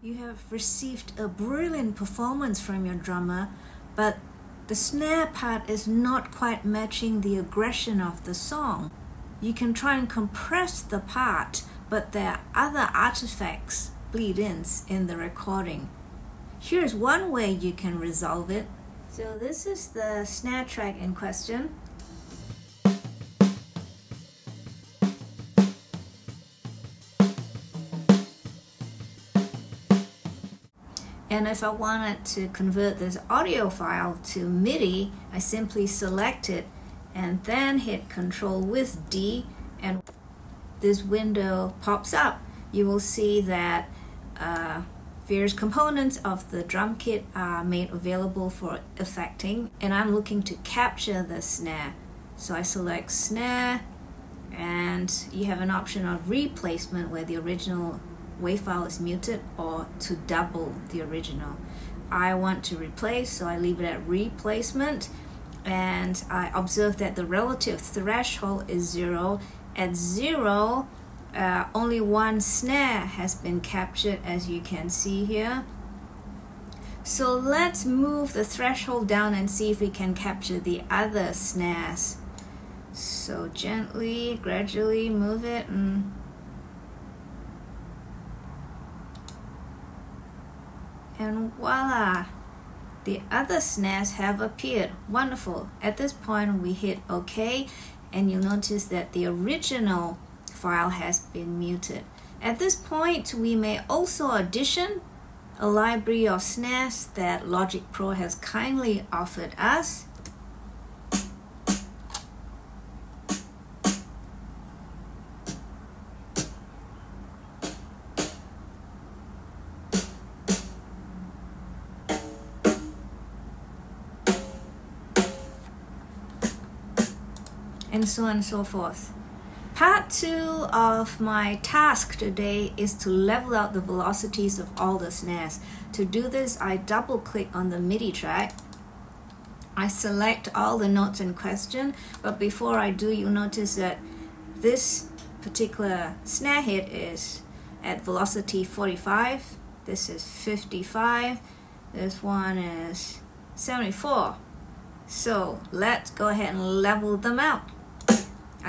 You have received a brilliant performance from your drummer, but the snare part is not quite matching the aggression of the song. You can try and compress the part, but there are other artifacts, bleed ins, in the recording. Here's one way you can resolve it. So this is the snare track in question. And if I wanted to convert this audio file to MIDI, I simply select it and then hit Control with D and this window pops up. You will see that uh, various components of the drum kit are made available for effecting and I'm looking to capture the snare. So I select snare and you have an option of replacement where the original WAV file is muted or to double the original. I want to replace, so I leave it at replacement and I observe that the relative threshold is zero. At zero, uh, only one snare has been captured as you can see here. So let's move the threshold down and see if we can capture the other snares. So gently, gradually move it and and voila the other snares have appeared. Wonderful. At this point we hit ok and you'll notice that the original file has been muted. At this point we may also audition a library of snares that Logic Pro has kindly offered us and so on and so forth. Part two of my task today is to level out the velocities of all the snares. To do this, I double click on the MIDI track. I select all the notes in question, but before I do, you'll notice that this particular snare hit is at velocity 45. This is 55. This one is 74. So let's go ahead and level them out.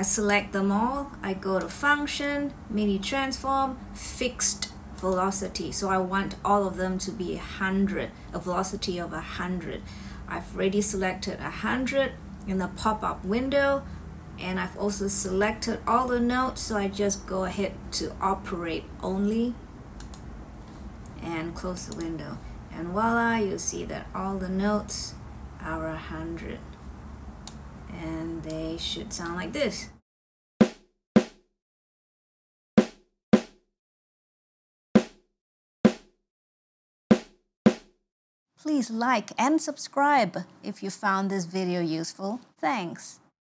I select them all. I go to function, MIDI transform, fixed velocity. So I want all of them to be 100, a velocity of 100. I've already selected 100 in the pop-up window and I've also selected all the notes so I just go ahead to operate only and close the window and voila you see that all the notes are 100 and they should sound like this. Please like and subscribe if you found this video useful. Thanks.